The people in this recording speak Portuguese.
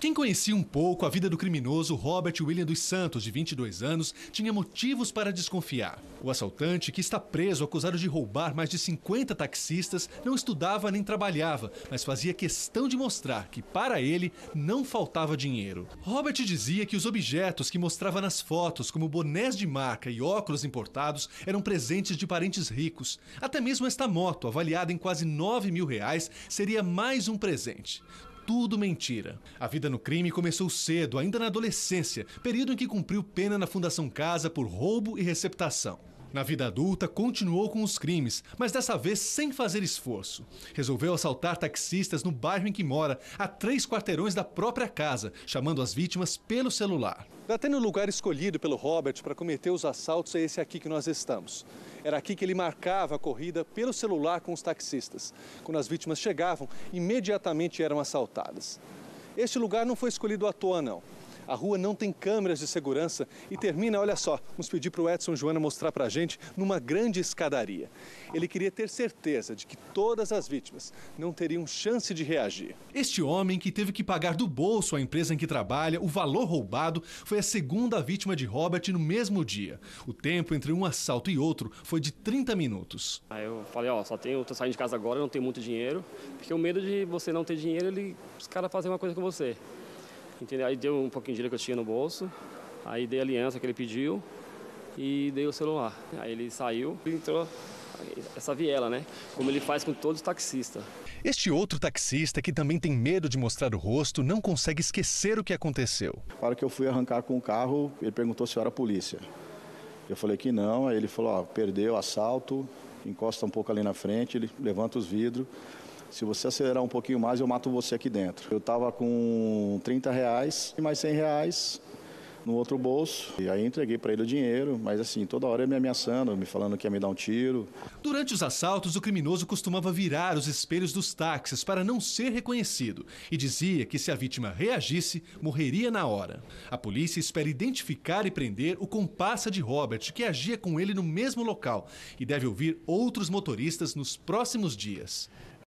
Quem conhecia um pouco a vida do criminoso Robert William dos Santos, de 22 anos, tinha motivos para desconfiar. O assaltante, que está preso acusado de roubar mais de 50 taxistas, não estudava nem trabalhava, mas fazia questão de mostrar que, para ele, não faltava dinheiro. Robert dizia que os objetos que mostrava nas fotos, como bonés de marca e óculos importados, eram presentes de parentes ricos. Até mesmo esta moto, avaliada em quase 9 mil reais, seria mais um presente tudo mentira. A vida no crime começou cedo, ainda na adolescência, período em que cumpriu pena na Fundação Casa por roubo e receptação. Na vida adulta, continuou com os crimes, mas dessa vez sem fazer esforço. Resolveu assaltar taxistas no bairro em que mora, a três quarteirões da própria casa, chamando as vítimas pelo celular. Até no lugar escolhido pelo Robert para cometer os assaltos é esse aqui que nós estamos. Era aqui que ele marcava a corrida pelo celular com os taxistas. Quando as vítimas chegavam, imediatamente eram assaltadas. Este lugar não foi escolhido à toa, não. A rua não tem câmeras de segurança e termina, olha só, vamos pedir para o Edson Joana mostrar para a gente, numa grande escadaria. Ele queria ter certeza de que todas as vítimas não teriam chance de reagir. Este homem, que teve que pagar do bolso à empresa em que trabalha o valor roubado, foi a segunda vítima de Robert no mesmo dia. O tempo entre um assalto e outro foi de 30 minutos. Aí eu falei, ó, só tenho, tô saindo de casa agora, não tenho muito dinheiro, porque o medo de você não ter dinheiro, ele, os caras fazem uma coisa com você. Entendeu? Aí deu um pouquinho de dinheiro que eu tinha no bolso, aí dei a aliança que ele pediu e dei o celular. Aí ele saiu e entrou essa viela, né? Como ele faz com todos os taxistas. Este outro taxista, que também tem medo de mostrar o rosto, não consegue esquecer o que aconteceu. Na hora que eu fui arrancar com o carro, ele perguntou se eu era polícia. Eu falei que não, aí ele falou, ó, perdeu, assalto, encosta um pouco ali na frente, ele levanta os vidros. Se você acelerar um pouquinho mais, eu mato você aqui dentro. Eu estava com 30 reais e mais 100 reais no outro bolso. E aí entreguei para ele o dinheiro, mas assim, toda hora ele me ameaçando, me falando que ia me dar um tiro. Durante os assaltos, o criminoso costumava virar os espelhos dos táxis para não ser reconhecido e dizia que se a vítima reagisse, morreria na hora. A polícia espera identificar e prender o comparsa de Robert, que agia com ele no mesmo local, e deve ouvir outros motoristas nos próximos dias.